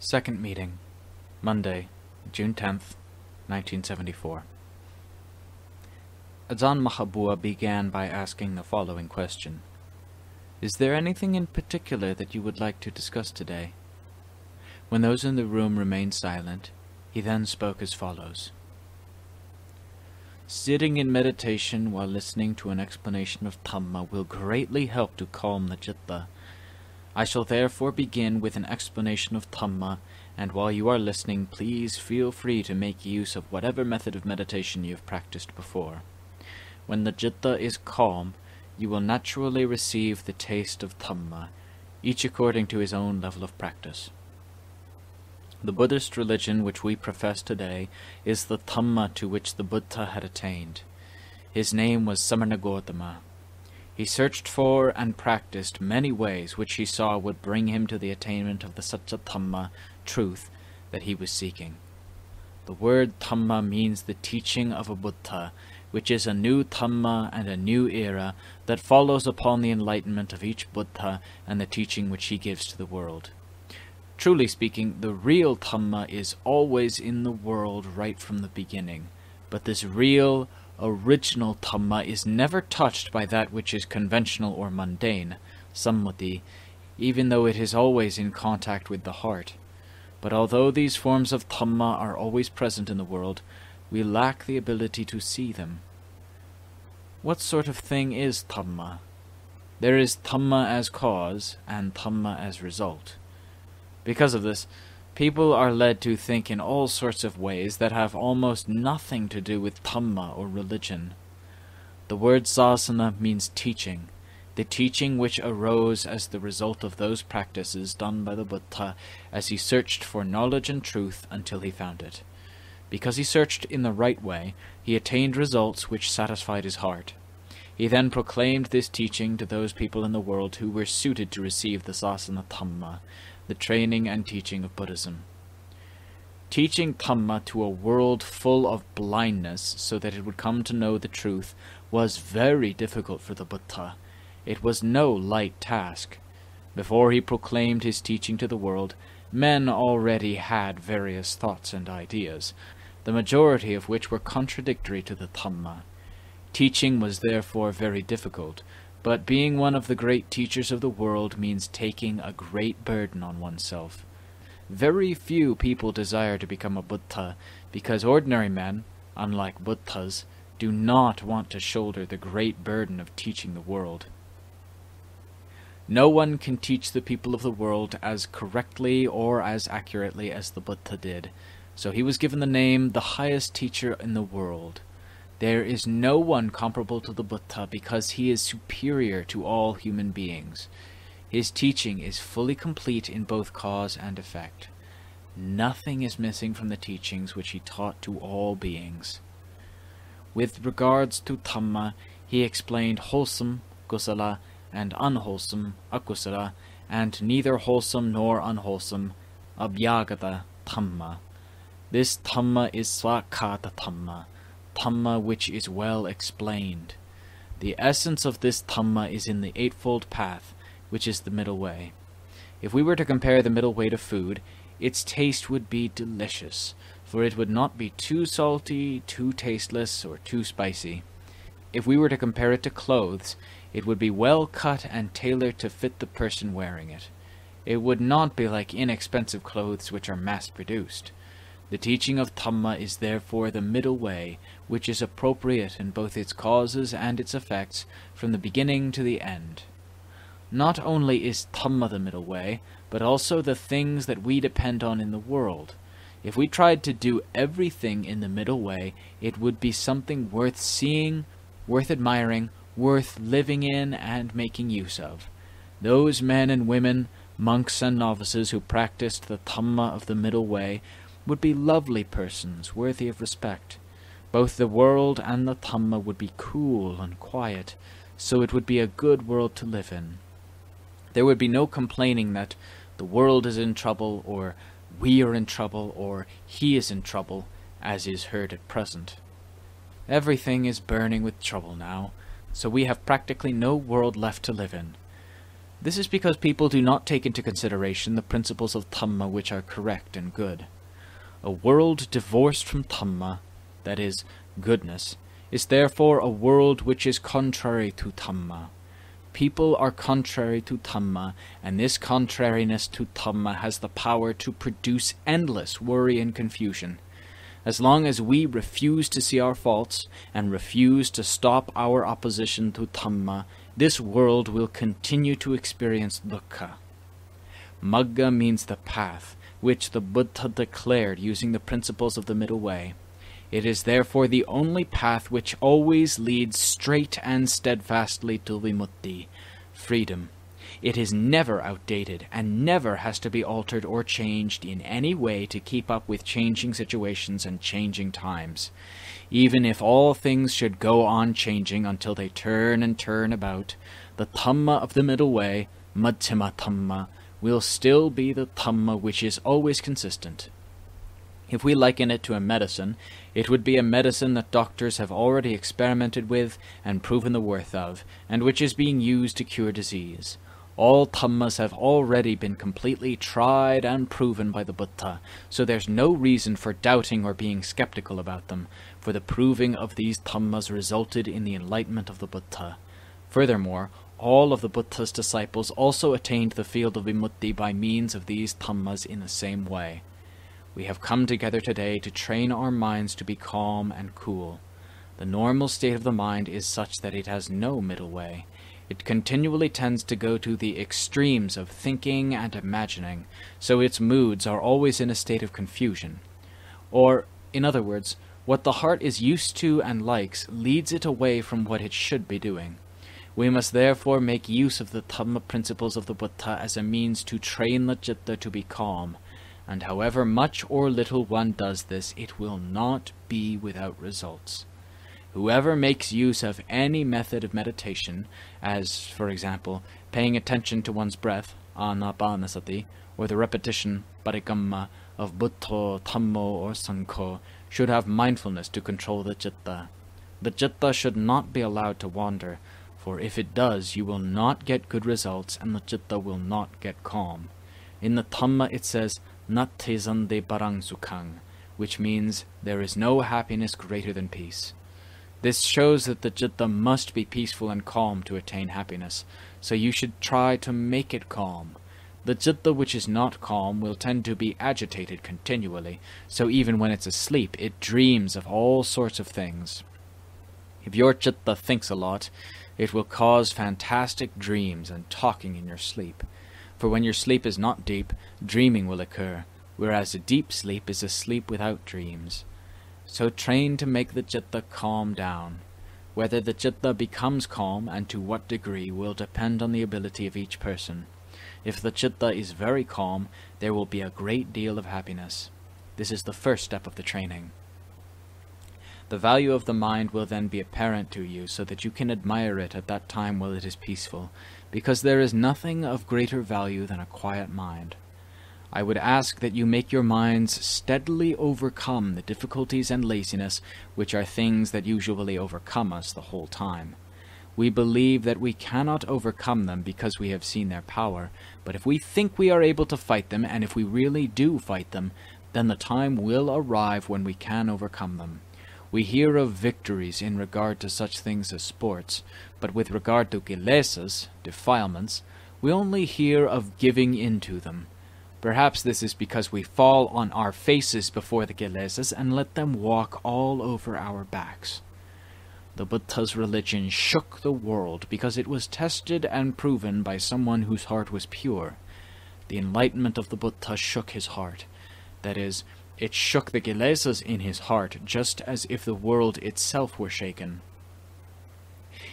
Second meeting, Monday, June 10th, 1974. Ajaan Mahabua began by asking the following question. Is there anything in particular that you would like to discuss today? When those in the room remained silent, he then spoke as follows. Sitting in meditation while listening to an explanation of Dhamma will greatly help to calm the citta. I shall therefore begin with an explanation of Dhamma, and while you are listening, please feel free to make use of whatever method of meditation you have practiced before. When the citta is calm, you will naturally receive the taste of Dhamma, each according to his own level of practice. The Buddhist religion which we profess today is the Dhamma to which the Buddha had attained. His name was Samanagautama. He searched for and practiced many ways which he saw would bring him to the attainment of the Satya Dhamma, truth, that he was seeking. The word Dhamma means the teaching of a Buddha, which is a new Dhamma and a new era that follows upon the enlightenment of each Buddha and the teaching which he gives to the world. Truly speaking, the real Dhamma is always in the world right from the beginning. But this real, original Dhamma is never touched by that which is conventional or mundane, sammati, even though it is always in contact with the heart. But although these forms of Dhamma are always present in the world, we lack the ability to see them. What sort of thing is Dhamma? There is Dhamma as cause and Dhamma as result. Because of this, people are led to think in all sorts of ways that have almost nothing to do with Dhamma or religion. The word sasana means teaching, the teaching which arose as the result of those practices done by the Buddha as he searched for knowledge and truth until he found it. Because he searched in the right way, he attained results which satisfied his heart. He then proclaimed this teaching to those people in the world who were suited to receive the sasana Dhamma, the training and teaching of Buddhism. Teaching Dhamma to a world full of blindness so that it would come to know the truth was very difficult for the Buddha. It was no light task. Before he proclaimed his teaching to the world, men already had various thoughts and ideas, the majority of which were contradictory to the Dhamma. Teaching was therefore very difficult, but being one of the great teachers of the world means taking a great burden on oneself. Very few people desire to become a Buddha, because ordinary men, unlike Buddhas, do not want to shoulder the great burden of teaching the world. No one can teach the people of the world as correctly or as accurately as the Buddha did, so he was given the name the highest teacher in the world. There is no one comparable to the Buddha because he is superior to all human beings. His teaching is fully complete in both cause and effect. Nothing is missing from the teachings which he taught to all beings. With regards to Dhamma, he explained wholesome, kusala, and unwholesome, akusala, and neither wholesome nor unwholesome, abyakata Dhamma. This Dhamma is Svakhata Dhamma, Dhamma which is well explained. The essence of this Dhamma is in the Eightfold Path, which is the middle way. If we were to compare the middle way to food, its taste would be delicious, for it would not be too salty, too tasteless, or too spicy. If we were to compare it to clothes, it would be well cut and tailored to fit the person wearing it. It would not be like inexpensive clothes which are mass produced. The teaching of Dhamma is therefore the middle way, which is appropriate in both its causes and its effects from the beginning to the end. Not only is Dhamma the middle way, but also the things that we depend on in the world. If we tried to do everything in the middle way, it would be something worth seeing, worth admiring, worth living in and making use of. Those men and women, monks and novices who practiced the Dhamma of the middle way would be lovely persons, worthy of respect. Both the world and the Dhamma would be cool and quiet, so it would be a good world to live in. There would be no complaining that the world is in trouble, or we are in trouble, or he is in trouble, as is heard at present. Everything is burning with trouble now, so we have practically no world left to live in. This is because people do not take into consideration the principles of Dhamma which are correct and good. A world divorced from Dhamma, that is, goodness, is therefore a world which is contrary to Dhamma. People are contrary to Dhamma, and this contrariness to Dhamma has the power to produce endless worry and confusion. As long as we refuse to see our faults and refuse to stop our opposition to Dhamma, this world will continue to experience dukkha. Magga means the path, which the Buddha declared using the principles of the Middle Way. It is therefore the only path which always leads straight and steadfastly to vimutti, freedom. It is never outdated and never has to be altered or changed in any way to keep up with changing situations and changing times. Even if all things should go on changing until they turn and turn about, the Dhamma of the middle way, Madhyama Dhamma, will still be the Dhamma which is always consistent. If we liken it to a medicine, it would be a medicine that doctors have already experimented with and proven the worth of, and which is being used to cure disease. All dhammas have already been completely tried and proven by the Buddha, so there's no reason for doubting or being skeptical about them, for the proving of these dhammas resulted in the enlightenment of the Buddha. Furthermore, all of the Buddha's disciples also attained the field of vimutti by means of these dhammas in the same way. We have come together today to train our minds to be calm and cool. The normal state of the mind is such that it has no middle way. It continually tends to go to the extremes of thinking and imagining, so its moods are always in a state of confusion. Or, in other words, what the heart is used to and likes leads it away from what it should be doing. We must therefore make use of the Dhamma principles of the Buddha as a means to train the citta to be calm, and however much or little one does this, it will not be without results. Whoever makes use of any method of meditation, as, for example, paying attention to one's breath, anapanasati, or the repetition, parikamma, of buddho, dhammo, or sangho, should have mindfulness to control the citta. The citta should not be allowed to wander, for if it does, you will not get good results, and the citta will not get calm. In the Dhamma it says, Natthi santi parang sukhang, which means there is no happiness greater than peace. This shows that the citta must be peaceful and calm to attain happiness, so you should try to make it calm. The citta which is not calm will tend to be agitated continually, so even when it's asleep, it dreams of all sorts of things. If your citta thinks a lot, it will cause fantastic dreams and talking in your sleep. For when your sleep is not deep, dreaming will occur, whereas a deep sleep is a sleep without dreams. So train to make the citta calm down. Whether the citta becomes calm and to what degree will depend on the ability of each person. If the citta is very calm, there will be a great deal of happiness. This is the first step of the training. The value of the mind will then be apparent to you so that you can admire it at that time while it is peaceful, because there is nothing of greater value than a quiet mind. I would ask that you make your minds steadily overcome the difficulties and laziness which are things that usually overcome us the whole time. We believe that we cannot overcome them because we have seen their power, but if we think we are able to fight them, and if we really do fight them, then the time will arrive when we can overcome them. We hear of victories in regard to such things as sports, but with regard to kilesas, defilements, we only hear of giving in to them. Perhaps this is because we fall on our faces before the kilesas and let them walk all over our backs. The Buddha's religion shook the world because it was tested and proven by someone whose heart was pure. The enlightenment of the Buddha shook his heart. That is, it shook the kilesas in his heart, just as if the world itself were shaken.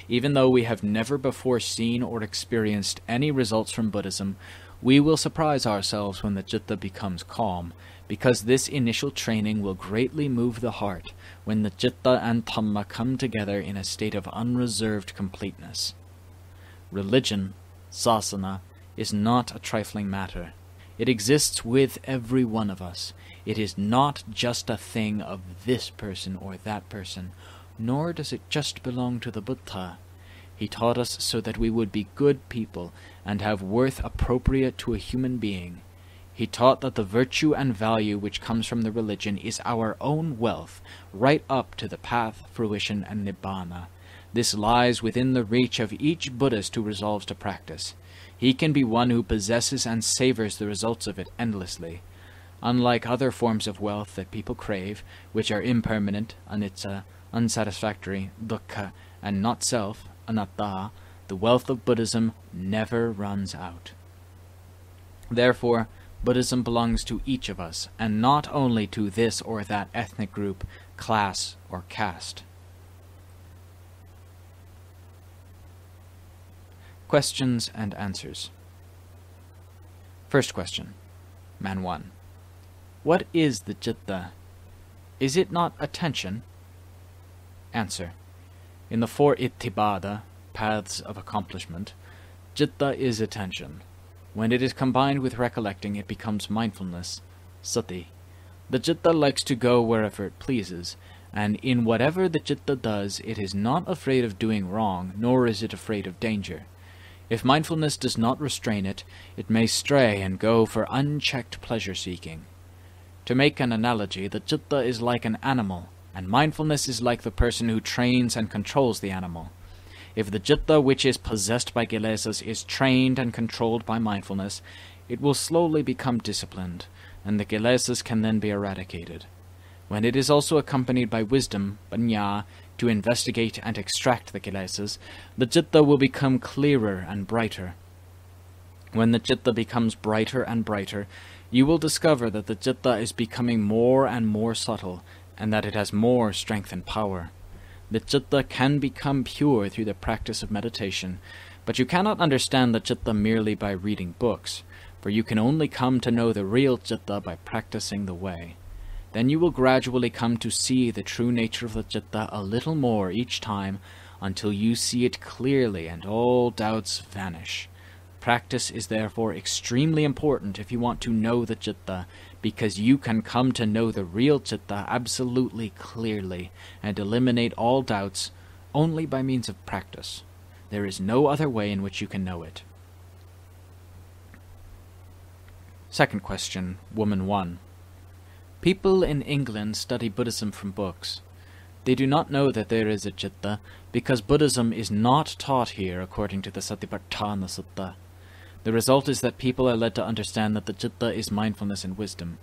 Even though we have never before seen or experienced any results from Buddhism, we will surprise ourselves when the citta becomes calm, because this initial training will greatly move the heart when the citta and dhamma come together in a state of unreserved completeness. Religion, sasana, is not a trifling matter. It exists with every one of us. It is not just a thing of this person or that person, nor does it just belong to the Buddha. He taught us so that we would be good people and have worth appropriate to a human being. He taught that the virtue and value which comes from the religion is our own wealth, right up to the path, fruition, and nibbana. This lies within the reach of each Buddhist who resolves to practice. He can be one who possesses and savors the results of it endlessly. Unlike other forms of wealth that people crave, which are impermanent, anicca, unsatisfactory, dukkha, and not self, anatta, the wealth of Buddhism never runs out. Therefore, Buddhism belongs to each of us, and not only to this or that ethnic group, class, or caste. Questions and answers. First question. Man 1. What is the citta? Is it not attention? Answer. In the four iddhipada, paths of accomplishment, citta is attention. When it is combined with recollecting, it becomes mindfulness, sati. The citta likes to go wherever it pleases, and in whatever the citta does, it is not afraid of doing wrong, nor is it afraid of danger. If mindfulness does not restrain it, it may stray and go for unchecked pleasure-seeking. To make an analogy, the citta is like an animal, and mindfulness is like the person who trains and controls the animal. If the citta which is possessed by kilesas is trained and controlled by mindfulness, it will slowly become disciplined, and the kilesas can then be eradicated. When it is also accompanied by wisdom, panya, to investigate and extract the kilesas, the citta will become clearer and brighter. When the citta becomes brighter and brighter, you will discover that the citta is becoming more and more subtle, and that it has more strength and power. The citta can become pure through the practice of meditation, but you cannot understand the citta merely by reading books, for you can only come to know the real citta by practicing the way. Then you will gradually come to see the true nature of the citta a little more each time until you see it clearly and all doubts vanish. Practice is therefore extremely important if you want to know the citta, because you can come to know the real citta absolutely clearly and eliminate all doubts only by means of practice. There is no other way in which you can know it. Second question, Woman 1. People in England study Buddhism from books. They do not know that there is a citta because Buddhism is not taught here according to the Satipatthana Sutta. The result is that people are led to understand that the citta is mindfulness and wisdom.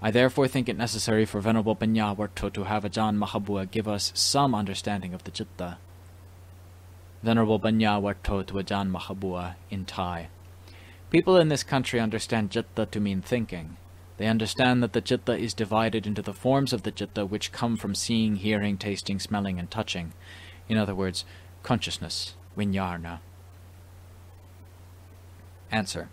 I therefore think it necessary for Venerable Paññāvaddho to have Ajahn Mahabua give us some understanding of the citta. Venerable Paññāvaddho to Ajahn Mahabua in Thai. People in this country understand citta to mean thinking. They understand that the citta is divided into the forms of the citta which come from seeing, hearing, tasting, smelling, and touching. In other words, consciousness, viññāṇa. Answer.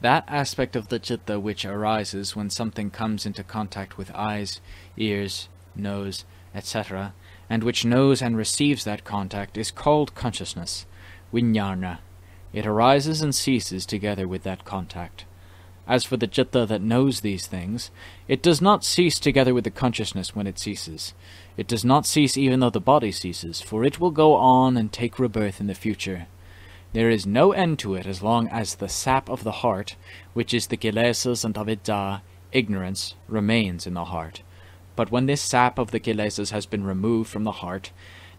That aspect of the citta which arises when something comes into contact with eyes, ears, nose, etc., and which knows and receives that contact is called consciousness, viññāṇa. It arises and ceases together with that contact. As for the citta that knows these things, it does not cease together with the consciousness when it ceases. It does not cease even though the body ceases, for it will go on and take rebirth in the future. There is no end to it as long as the sap of the heart, which is the kilesas and avidya, ignorance, remains in the heart. But when this sap of the kilesas has been removed from the heart,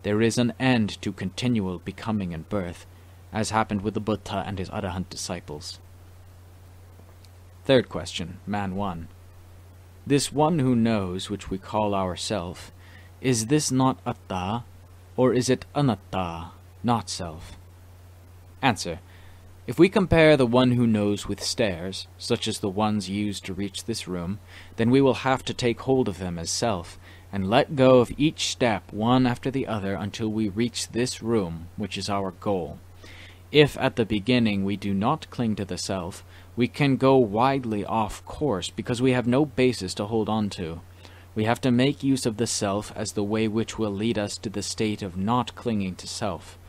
there is an end to continual becoming and birth, as happened with the Buddha and his Arahant disciples. Third question, Man 1. This one who knows, which we call ourself, is this not atta, or is it anatta, not self? Answer. If we compare the one who knows with stairs, such as the ones used to reach this room, then we will have to take hold of them as self, and let go of each step one after the other until we reach this room, which is our goal. If at the beginning we do not cling to the self, we can go widely off course because we have no basis to hold on to. We have to make use of the self as the way which will lead us to the state of not clinging to self.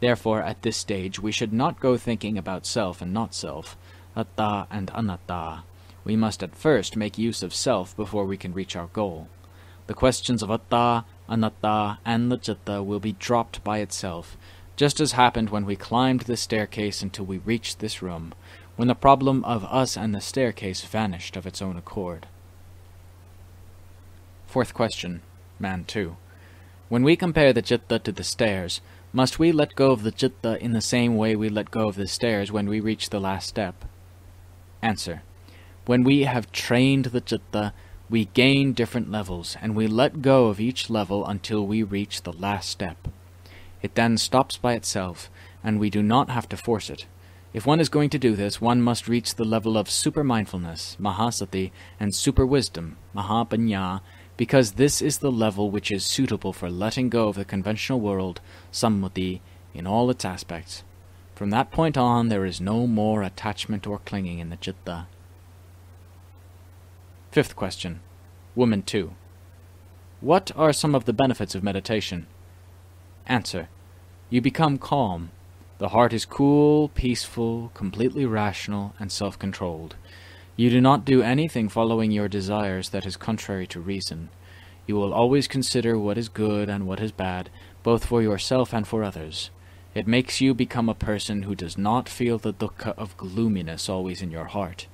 Therefore, at this stage, we should not go thinking about self and not self, atta and anatta. We must at first make use of self before we can reach our goal. The questions of atta, anatta, and the citta will be dropped by itself, just as happened when we climbed the staircase until we reached this room, when the problem of us and the staircase vanished of its own accord. Fourth question, Man 2. When we compare the citta to the stairs, must we let go of the citta in the same way we let go of the stairs when we reach the last step? Answer. When we have trained the citta, we gain different levels, and we let go of each level until we reach the last step. It then stops by itself, and we do not have to force it. If one is going to do this, one must reach the level of super mindfulness, mahasati, and super wisdom, mahapanya, because this is the level which is suitable for letting go of the conventional world, sammati, in all its aspects. From that point on, there is no more attachment or clinging in the citta. Fifth question. Woman 2. What are some of the benefits of meditation? Answer. You become calm. The heart is cool, peaceful, completely rational, and self-controlled. You do not do anything following your desires that is contrary to reason. You will always consider what is good and what is bad, both for yourself and for others. It makes you become a person who does not feel the dukkha of gloominess always in your heart.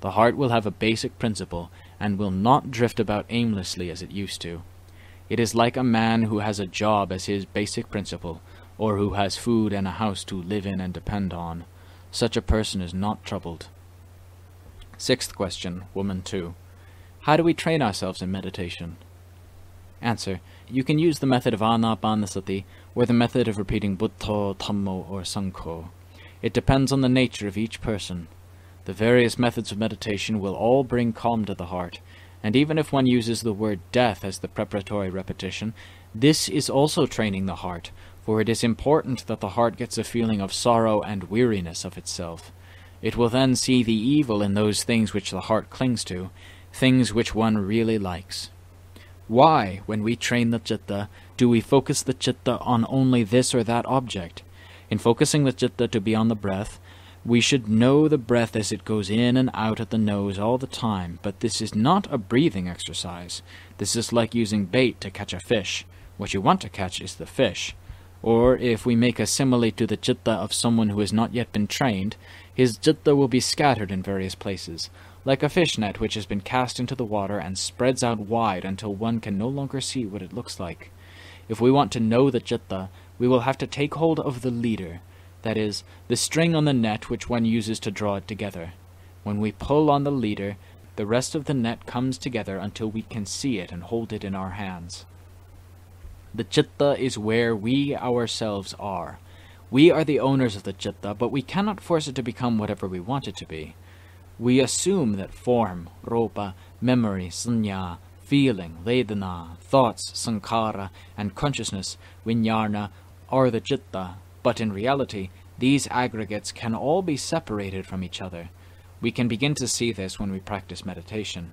The heart will have a basic principle, and will not drift about aimlessly as it used to. It is like a man who has a job as his basic principle, or who has food and a house to live in and depend on. Such a person is not troubled. Sixth question, woman 2. How do we train ourselves in meditation? Answer. You can use the method of anapanasati or the method of repeating buddho, dhammo, or sangho. It depends on the nature of each person. The various methods of meditation will all bring calm to the heart, and even if one uses the word death as the preparatory repetition, this is also training the heart, for it is important that the heart gets a feeling of sorrow and weariness of itself. It will then see the evil in those things which the heart clings to, things which one really likes. Why, when we train the citta, do we focus the citta on only this or that object? In focusing the citta to be on the breath, we should know the breath as it goes in and out at the nose all the time, but this is not a breathing exercise. This is like using bait to catch a fish. What you want to catch is the fish. Or, if we make a simile to the citta of someone who has not yet been trained, his citta will be scattered in various places, like a fish net which has been cast into the water and spreads out wide until one can no longer see what it looks like. If we want to know the citta, we will have to take hold of the leader, that is, the string on the net which one uses to draw it together. When we pull on the leader, the rest of the net comes together until we can see it and hold it in our hands. The citta is where we ourselves are. We are the owners of the citta, but we cannot force it to become whatever we want it to be. We assume that form, rupa, memory, sanya, feeling, vedana, thoughts, sankhara, and consciousness, vijnana, are the citta, but in reality, these aggregates can all be separated from each other. We can begin to see this when we practice meditation.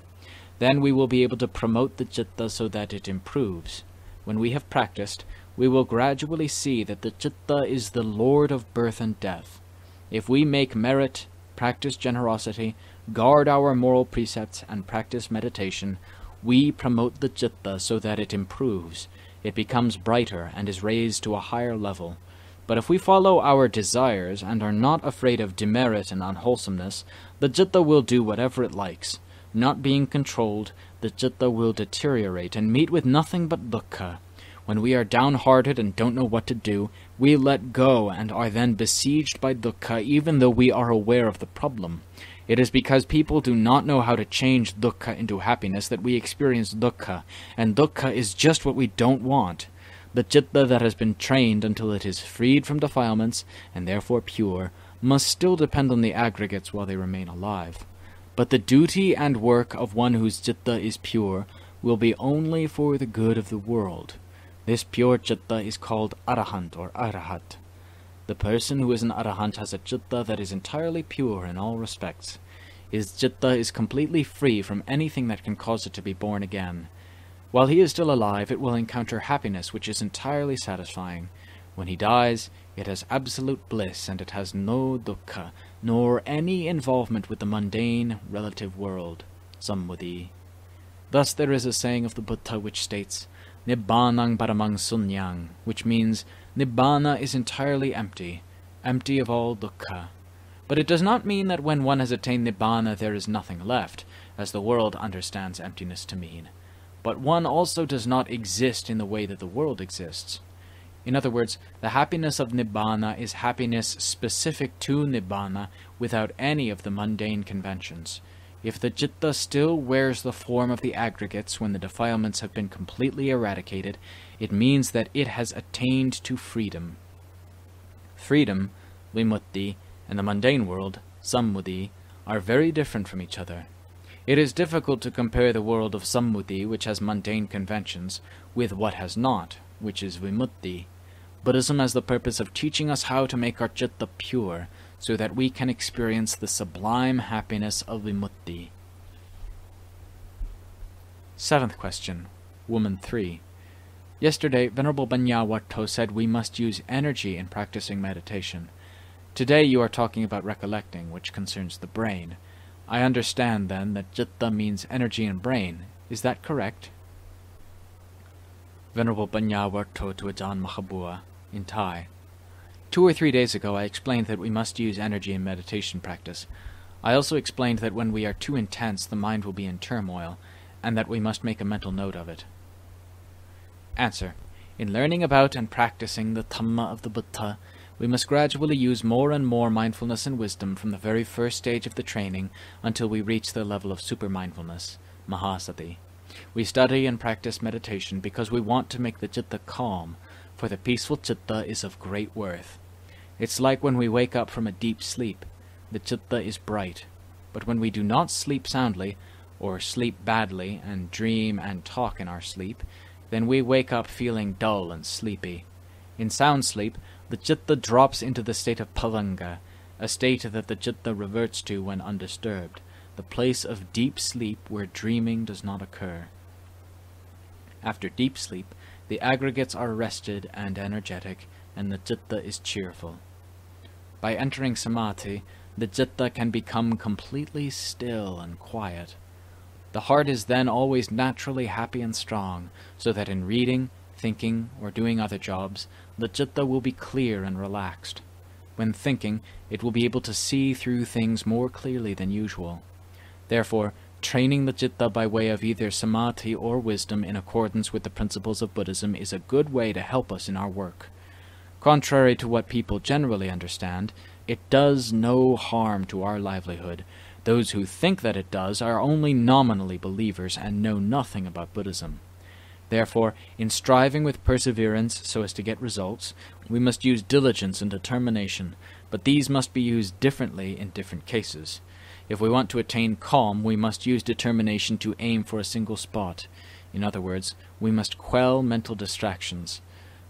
Then we will be able to promote the citta so that it improves. When we have practiced, we will gradually see that the citta is the lord of birth and death. If we make merit, practice generosity, guard our moral precepts, and practice meditation, we promote the citta so that it improves, it becomes brighter, and is raised to a higher level. But if we follow our desires and are not afraid of demerit and unwholesomeness, the citta will do whatever it likes. Not being controlled, the citta will deteriorate and meet with nothing but dukkha. When we are downhearted and don't know what to do, we let go and are then besieged by dukkha even though we are aware of the problem. It is because people do not know how to change dukkha into happiness that we experience dukkha, and dukkha is just what we don't want. The citta that has been trained until it is freed from defilements, and therefore pure, must still depend on the aggregates while they remain alive. But the duty and work of one whose citta is pure will be only for the good of the world. This pure citta is called arahant or arahat. The person who is an arahant has a citta that is entirely pure in all respects. His citta is completely free from anything that can cause it to be born again. While he is still alive, it will encounter happiness which is entirely satisfying. When he dies, it has absolute bliss, and it has no dukkha, nor any involvement with the mundane, relative world, sammati. Thus there is a saying of the Buddha which states, Nibbanang paramang sunyang, which means Nibbana is entirely empty, empty of all dukkha. But it does not mean that when one has attained Nibbana there is nothing left, as the world understands emptiness to mean. But one also does not exist in the way that the world exists. In other words, the happiness of Nibbana is happiness specific to Nibbana without any of the mundane conventions. If the Citta still wears the form of the aggregates when the defilements have been completely eradicated, it means that it has attained to freedom. Freedom, Vimutti, and the mundane world, Sammati, are very different from each other. It is difficult to compare the world of Sammati, which has mundane conventions, with what has not, which is Vimutti. Buddhism has the purpose of teaching us how to make our citta pure, so that we can experience the sublime happiness of Vimutti. Seventh question, Woman 3. Yesterday, Venerable Paññāvaddho said we must use energy in practicing meditation. Today you are talking about recollecting, which concerns the brain. I understand, then, that citta means energy and brain. Is that correct? Venerable Paññāvaddho to Ajahn Mahabua in Thai. Two or three days ago I explained that we must use energy in meditation practice. I also explained that when we are too intense the mind will be in turmoil, and that we must make a mental note of it. Answer. In learning about and practicing the Dhamma of the Buddha, we must gradually use more and more mindfulness and wisdom from the very first stage of the training until we reach the level of super mindfulness, Mahasati. We study and practice meditation because we want to make the citta calm, for the peaceful citta is of great worth. It's like when we wake up from a deep sleep. The citta is bright. But when we do not sleep soundly, or sleep badly, and dream and talk in our sleep, then we wake up feeling dull and sleepy. In sound sleep, the citta drops into the state of bhavanga, a state that the citta reverts to when undisturbed, the place of deep sleep where dreaming does not occur. After deep sleep, the aggregates are rested and energetic, and the citta is cheerful. By entering samadhi, the citta can become completely still and quiet. The heart is then always naturally happy and strong, so that in reading, thinking, or doing other jobs, the citta will be clear and relaxed. When thinking, it will be able to see through things more clearly than usual. Therefore, Training the citta by way of either samadhi or wisdom in accordance with the principles of Buddhism is a good way to help us in our work. Contrary to what people generally understand, it does no harm to our livelihood. Those who think that it does are only nominally believers and know nothing about Buddhism. Therefore, in striving with perseverance so as to get results, we must use diligence and determination, but these must be used differently in different cases. If we want to attain calm, we must use determination to aim for a single spot. In other words, we must quell mental distractions.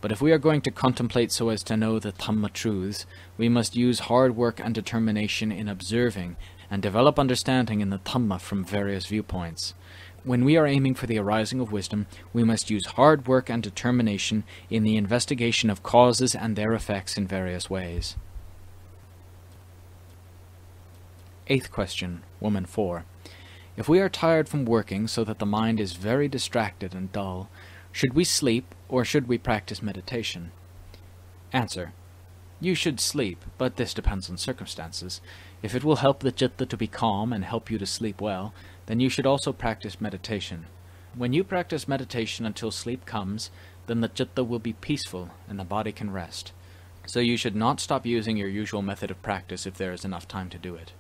But if we are going to contemplate so as to know the Dhamma truths, we must use hard work and determination in observing and develop understanding in the Dhamma from various viewpoints. When we are aiming for the arising of wisdom, we must use hard work and determination in the investigation of causes and their effects in various ways. Eighth question, woman 4. If we are tired from working so that the mind is very distracted and dull, should we sleep or should we practice meditation? Answer. You should sleep, but this depends on circumstances. If it will help the citta to be calm and help you to sleep well, then you should also practice meditation. When you practice meditation until sleep comes, then the citta will be peaceful and the body can rest. So you should not stop using your usual method of practice if there is enough time to do it.